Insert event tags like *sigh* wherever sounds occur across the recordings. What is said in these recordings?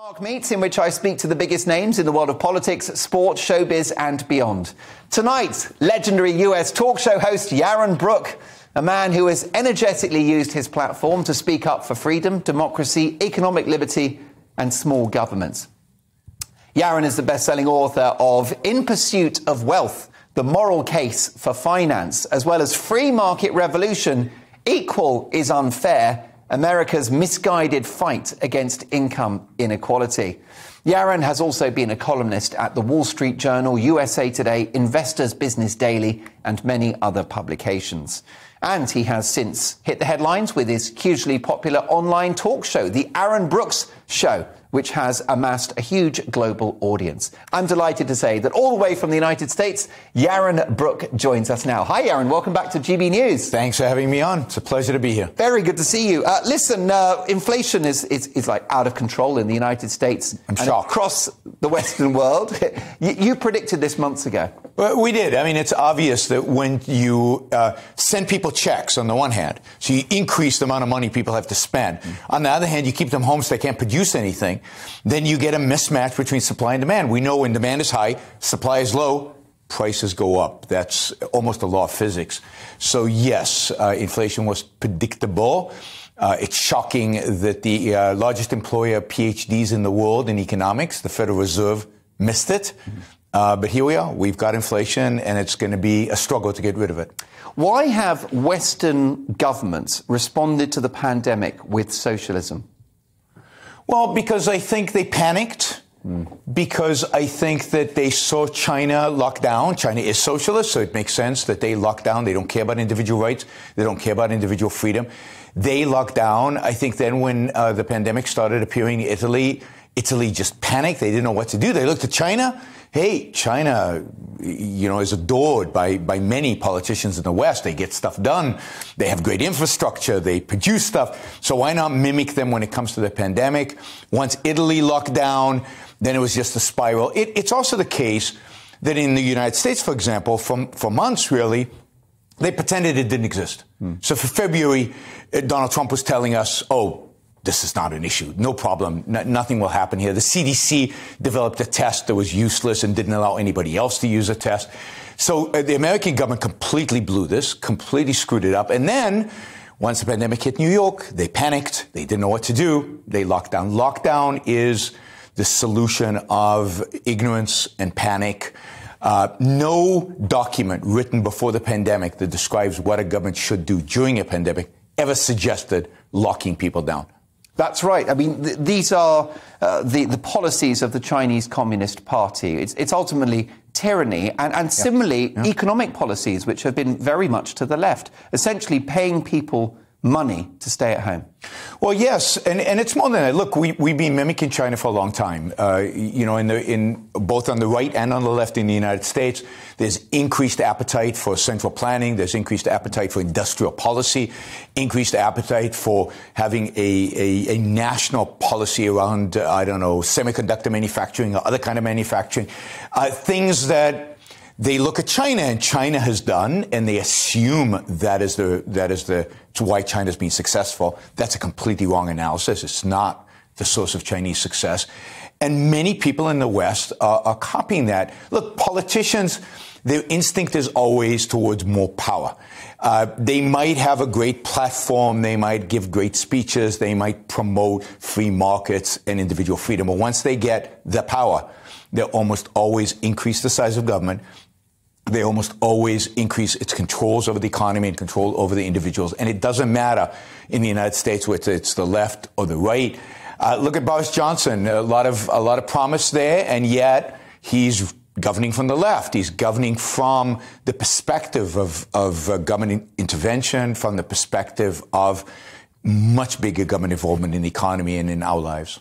Mark Meets, in which I speak to the biggest names in the world of politics, sport, showbiz, and beyond. Tonight, legendary US talk show host Yaron Brook, a man who has energetically used his platform to speak up for freedom, democracy, economic liberty, and small governments. Yaron is the best selling author of In Pursuit of Wealth The Moral Case for Finance, as well as Free Market Revolution Equal is Unfair America's misguided fight against income inequality. Yaron has also been a columnist at the Wall Street Journal, USA Today, Investors Business Daily, and many other publications. And he has since hit the headlines with his hugely popular online talk show, The Yaron Brook Show, which has amassed a huge global audience. I'm delighted to say that all the way from the United States, Yaron Brook joins us now. Hi, Yaron. Welcome back to GB News. Thanks for having me on. It's a pleasure to be here. Very good to see you. Uh, listen, uh, inflation is, is, is, like out of control in the United States I'm and shocked. across the Western world. *laughs* you, you, predicted this months ago. Well, we did. I mean, it's obvious that when you uh, send people checks on the one hand, so you increase the amount of money people have to spend. Mm-hmm. On the other hand, you keep them home so they can't produce anything then you get a mismatch between supply and demand. We know when demand is high, supply is low, prices go up. That's almost a law of physics. So yes, uh, inflation was predictable. Uh, it's shocking that the uh, largest employer of PhDs in the world in economics, the Federal Reserve, missed it. Uh, but here we are. We've got inflation, and it's going to be a struggle to get rid of it. Why have Western governments responded to the pandemic with socialism? Well, because I think they panicked. Mm. Because I think that they saw China lock down. China is socialist, so it makes sense that they lock down. They don't care about individual rights. They don't care about individual freedom. They locked down. I think then when uh, the pandemic started appearing in Italy, Italy just panicked. They didn't know what to do. They looked to China hey, China, you know, is adored by, by many politicians in the West. They get stuff done. They have great infrastructure. They produce stuff. So why not mimic them when it comes to the pandemic? Once Italy locked down, then it was just a spiral. It, it's also the case that in the United States, for example, for, for months really, they pretended it didn't exist. Mm. So for February, uh, Donald Trump was telling us, oh, this is not an issue. No problem. nothing will happen here. The CDC developed a test that was useless and didn't allow anybody else to use a test. So uh, the American government completely blew this, completely screwed it up. And then once the pandemic hit New York, they panicked. They didn't know what to do. They locked down. Lockdown is the solution of ignorance and panic. Uh, no document written before the pandemic that describes what a government should do during a pandemic ever suggested locking people down. That's right. I mean, th- these are uh, the, the policies of the Chinese Communist Party. It's, it's ultimately tyranny and, and similarly yeah. economic policies, which have been very much to the left, essentially paying people money to stay at home. Well, yes, and, and it's more than that. Look, we, we've been mimicking China for a long time. Uh, you know, in, the, in both on the right and on the left in the United States, there's increased appetite for central planning. There's increased appetite for industrial policy, increased appetite for having a, a, a national policy around, uh, I don't know, semiconductor manufacturing or other kind of manufacturing. Uh, things that they look at China and China has done, and they assume that is the that is the why China's been successful. That's a completely wrong analysis. It's not the source of Chinese success, and many people in the West are, are copying that. Look, politicians, their instinct is always towards more power. Uh, they might have a great platform, they might give great speeches, they might promote free markets and individual freedom, but once they get the power, they almost always increase the size of government they almost always increase its controls over the economy and control over the individuals. And it doesn't matter in the United States whether it's the left or the right. Uh, look at Boris Johnson. A lot of a lot of promise there, and yet he's governing from the left. He's governing from the perspective of of uh, government intervention, from the perspective of much bigger government involvement in the economy and in our lives.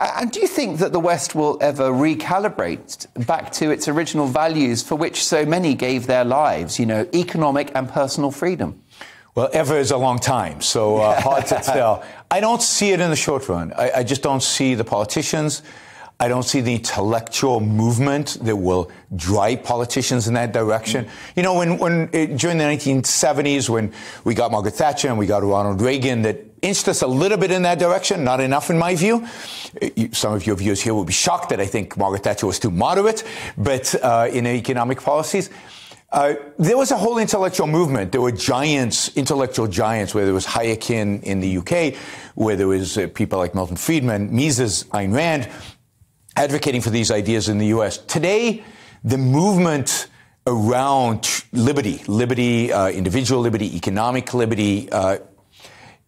And do you think that the West will ever recalibrate back to its original values for which so many gave their lives, you know, economic and personal freedom? Well, ever is a long time, so uh, hard to *laughs* tell. I don't see it in the short run. I, I, just don't see the politicians. I don't see the intellectual movement that will drive politicians in that direction. Mm-hmm. You know, when, when it, during the 1970s, when we got Margaret Thatcher and we got Ronald Reagan, that inched us a little bit in that direction, not enough in my view. Some of your viewers here will be shocked that I think Margaret Thatcher was too moderate, but uh, in economic policies. Uh, there was a whole intellectual movement. There were giants, intellectual giants, where there was Hayek in, in the UK, where there was uh, people like Milton Friedman, Mises, Ayn Rand, advocating for these ideas in the US. Today, the movement around liberty, liberty, uh, individual liberty, economic liberty, uh,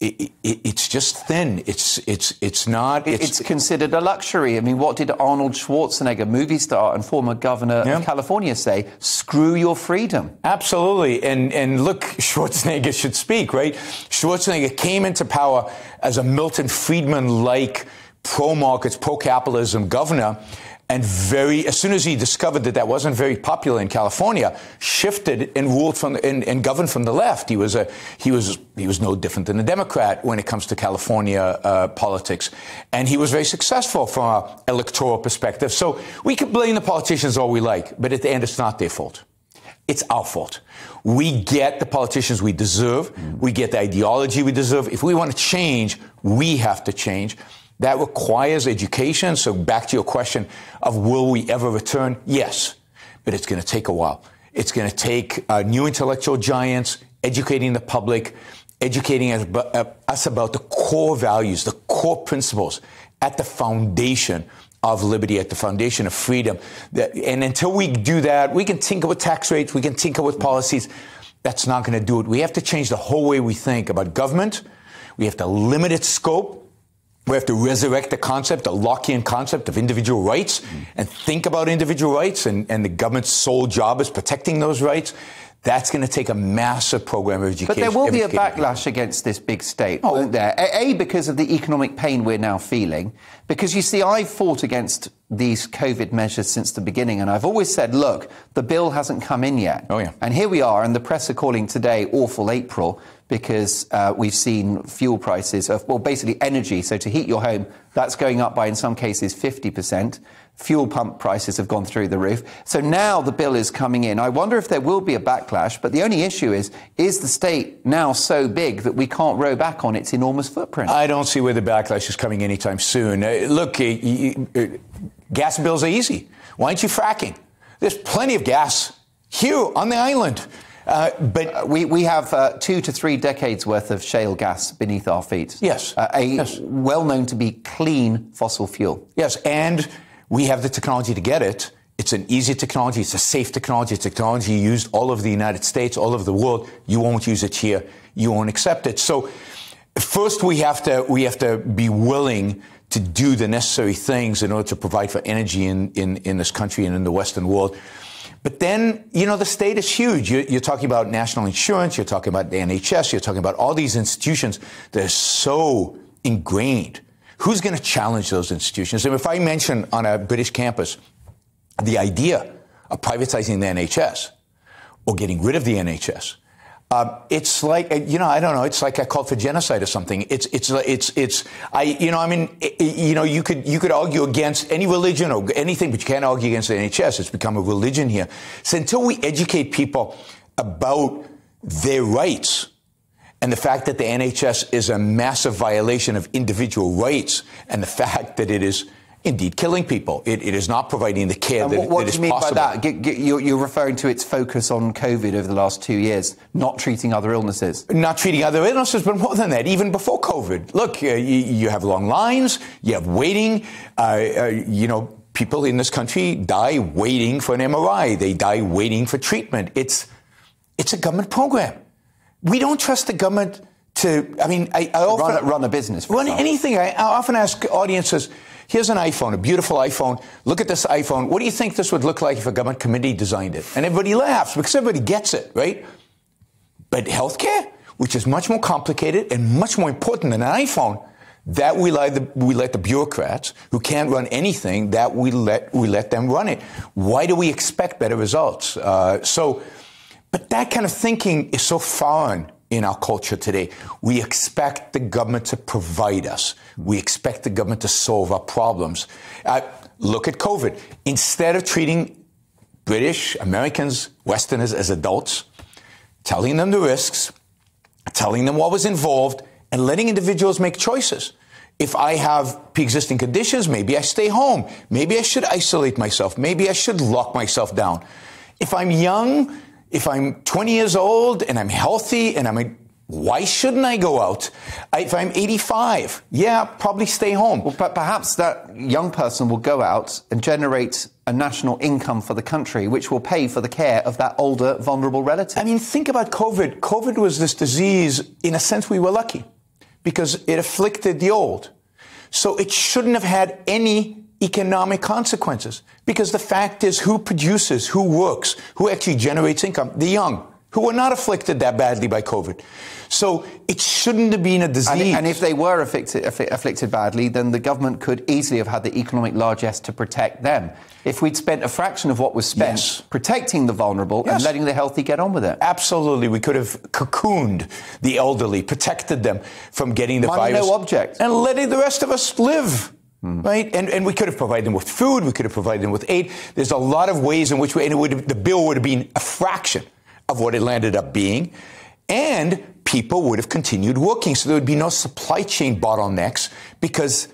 it, it, it's just thin. It's it's it's not. It's, it's, considered a luxury. I mean, what did Arnold Schwarzenegger, movie star and former governor yeah. of California, say? Screw your freedom. Absolutely. And and look, *laughs* Schwarzenegger should speak, right? Schwarzenegger came into power as a Milton Friedman like pro markets, pro capitalism governor and very as soon as he discovered that that wasn't very popular in California, shifted and ruled from and, and, governed from the left. He was a he was he was no different than a Democrat when it comes to California uh, politics, and he was very successful from an electoral perspective. So we can blame the politicians all we like, but at the end, it's not their fault. It's our fault. We get the politicians we deserve. We get the ideology we deserve. If we want to change, we have to change. That requires education. So back to your question of will we ever return? Yes, but it's going to take a while. It's going to take uh, new intellectual giants, educating the public, educating us, uh, us about the core values, the core principles at the foundation of liberty, at the foundation of freedom. And until we do that, we can tinker with tax rates, we can tinker with policies. That's not going to do it. We have to change the whole way we think about government. We have to limit its scope. We have to resurrect the concept, the Lockean concept of individual rights, mm. and think about individual rights, and, and the government's sole job is protecting those rights. That's going to take a massive program of education. But there will be a backlash against this big state, oh. won't there? A, because of the economic pain we're now feeling. Because you see, I've fought against these COVID measures since the beginning, and I've always said, look, the bill hasn't come in yet. Oh, yeah. And here we are, and the press are calling today awful April because uh, we've seen fuel prices of, well, basically energy. So to heat your home, that's going up by, in some cases, 50%. Fuel pump prices have gone through the roof. So now the bill is coming in. I wonder if there will be a backlash. But the only issue is, is the state now so big that we can't row back on its enormous footprint? I don't see where the backlash is coming anytime soon. Uh, look, uh, gas bills are easy. Why aren't you fracking? There's plenty of gas here on the island. Uh, but uh, we, we have uh, two to three decades worth of shale gas beneath our feet. Yes. Uh, a yes. well known to be clean fossil fuel. Yes. And we have the technology to get it. It's an easy technology. It's a safe technology. It's technology used all over the United States, all over the world. You won't use it here. You won't accept it. So first we have to, we have to be willing to do the necessary things in order to provide for energy in, in, in this country and in the Western world. But then, you know, the state is huge. You're, you're, talking about national insurance, you're talking about the NHS, you're talking about all these institutions that are so ingrained. Who's going to challenge those institutions? And if I mention on a British campus the idea of privatizing the NHS or getting rid of the NHS, uh, it's like you know I don't know. It's like I called for genocide or something. It's it's it's it's I you know I mean it, you know you could you could argue against any religion or anything, but you can't argue against the NHS. It's become a religion here. So until we educate people about their rights and the fact that the NHS is a massive violation of individual rights and the *laughs* fact that it is indeed killing people. It, it is not providing the care and that, what, what that do you mean possible. by that? you're, referring to its focus on COVID over the last two years, not treating other illnesses. Not treating other illnesses, but more than that, even before COVID. Look, uh, you, you, have long lines, you have waiting, uh, uh, you know. People in this country die waiting for an MRI. They die waiting for treatment. It's, it's a government program. We don't trust the government to, I mean, I, I often run, run, a business. Run anything. I, I often ask audiences, Here's an iPhone, a beautiful iPhone. Look at this iPhone. What do you think this would look like if a government committee designed it? And everybody laughs because everybody gets it, right? But healthcare, which is much more complicated and much more important than an iPhone, that we let the, we let the bureaucrats who can't run anything, that we let, we let them run it. Why do we expect better results? Uh, so, but that kind of thinking is so foreign in our culture today. We expect the government to provide us. We expect the government to solve our problems. Uh, look at COVID. Instead of treating British, Americans, Westerners as adults, telling them the risks, telling them what was involved, and letting individuals make choices. If I have pre-existing conditions, maybe I stay home. Maybe I should isolate myself. Maybe I should lock myself down. If I'm young, if I'm 20 years old and I'm healthy and I'm a why shouldn't I go out? If I'm 85, yeah, probably stay home. Well, but perhaps that young person will go out and generate a national income for the country, which will pay for the care of that older, vulnerable relative. I mean, think about COVID. COVID was this disease, in a sense, we were lucky because it afflicted the old. So it shouldn't have had any economic consequences because the fact is who produces, who works, who actually generates income? The young who were not afflicted that badly by COVID. So it shouldn't have been a disease. And, and if they were afflicted, afflicted, badly, then the government could easily have had the economic largesse to protect them. If we'd spent a fraction of what was spent yes. protecting the vulnerable yes. and letting the healthy get on with it. Absolutely. We could have cocooned the elderly, protected them from getting the Money virus. no object. And letting the rest of us live. Hmm. Right? And, and we could have provided them with food. We could have provided them with aid. There's a lot of ways in which we, and it would the bill would have been a fraction of what it landed up being. And people would have continued working. So there would be no supply chain bottlenecks because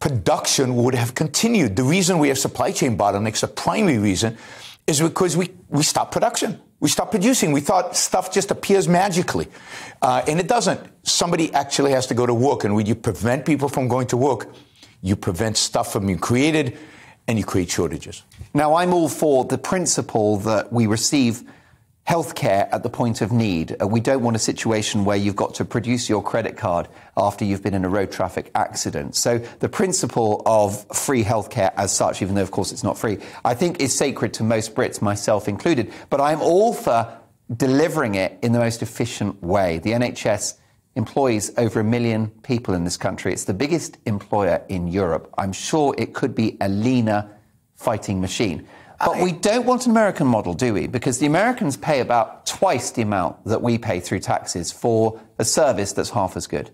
production would have continued. The reason we have supply chain bottlenecks, the primary reason, is because we, we stopped production. We stopped producing. We thought stuff just appears magically. Uh, and it doesn't. Somebody actually has to go to work. And when you prevent people from going to work, you prevent stuff from being created and you create shortages. Now, I'm all for the principle that we receive healthcare at the point of need. Uh, we don't want a situation where you've got to produce your credit card after you've been in a road traffic accident. So the principle of free healthcare as such, even though of course it's not free, I think is sacred to most Brits, myself included. But I'm all for delivering it in the most efficient way. The NHS employs over a million people in this country. It's the biggest employer in Europe. I'm sure it could be a leaner fighting machine. But I, we don't want an American model, do we? Because the Americans pay about twice the amount that we pay through taxes for a service that's half as good.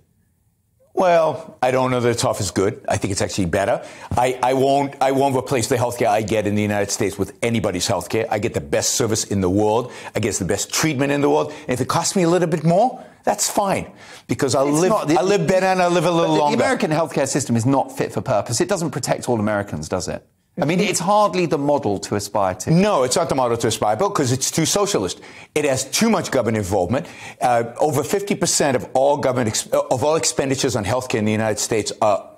Well, I don't know that it's half as good. I think it's actually better. I, I won't I won't replace the healthcare I get in the United States with anybody's healthcare. I get the best service in the world. I get the best treatment in the world. And if it costs me a little bit more, that's fine because I live the, I live better and I live a little the, longer. The American healthcare system is not fit for purpose. It doesn't protect all Americans, does it? I mean, it's hardly the model to aspire to. No, it's not the model to aspire to because it's too socialist. It has too much government involvement. Uh, over 50% of all government ex- of all expenditures on healthcare in the United States are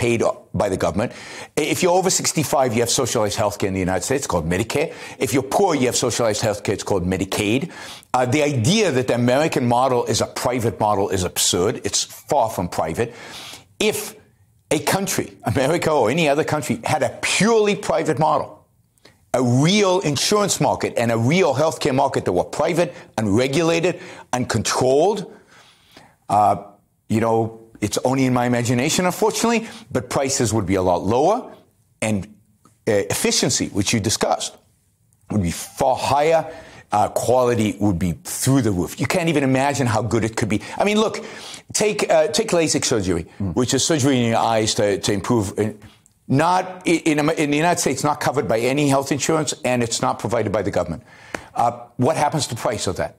paid by the government. If you're over 65, you have socialized healthcare in the United States. Called Medicare. If you're poor, you have socialized healthcare. It's called Medicaid. Uh, the idea that the American model is a private model is absurd. It's far from private. If a country, America or any other country, had a purely private model, a real insurance market and a real healthcare market that were private, unregulated, uncontrolled, uh, you know, it's only in my imagination, unfortunately, but prices would be a lot lower and uh, efficiency, which you discussed, would be far higher uh, quality would be through the roof. You can't even imagine how good it could be. I mean, look, take uh, take LASIK surgery, mm. which is surgery in your eyes to, to improve. Uh, not in, in, the United States, not covered by any health insurance, and it's not provided by the government. Uh, what happens to the price of that?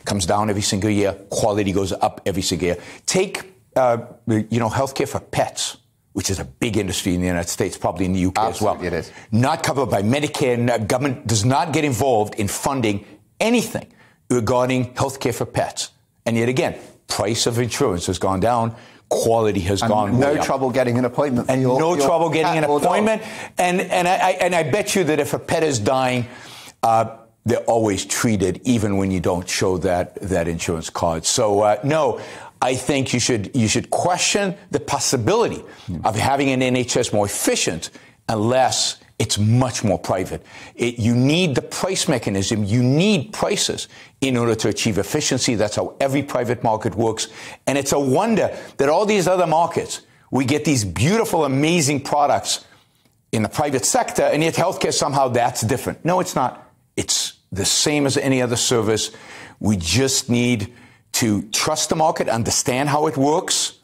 It comes down every single year. Quality goes up every single year. Take uh, you know healthcare for pets which is a big industry in the United States, probably in the UK Absolutely as well. It is. Not covered by Medicare. Government does not get involved in funding anything regarding healthcare for pets. And yet again, price of insurance has gone down. Quality has and gone no trouble getting an appointment. And your, no your trouble getting an appointment. And and I, and I bet you that if a pet is dying, uh, they're always treated, even when you don't show that that insurance card. So uh, no, I think you should you should question the possibility of having an NHS more efficient unless it's much more private. It, you need the price mechanism. You need prices in order to achieve efficiency. That's how every private market works. And it's a wonder that all these other markets, we get these beautiful, amazing products in the private sector, and yet healthcare somehow that's different. No, it's not. It's the same as any other service. We just need to trust the market, understand how it works,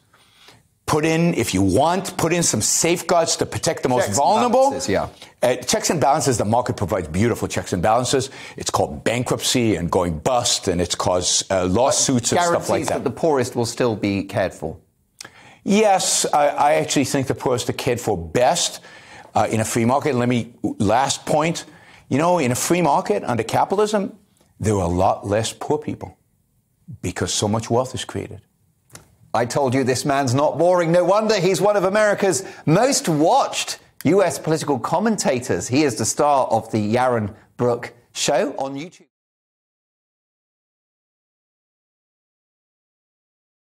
put in, if you want, put in some safeguards to protect the most Checks and vulnerable. balances, yeah. Uh, checks and balances, the market provides beautiful checks and balances. It's called bankruptcy and going bust, and it's caused uh, lawsuits and stuff like that. that the poorest will still be cared for. Yes, I, I actually think the poorest are cared for best uh, in a free market. Let me, last point. You know, in a free market under capitalism, there are a lot less poor people because so much wealth is created. I told you this man's not boring. No wonder he's one of America's most watched US political commentators. He is the star of the Yaron Brook show on YouTube.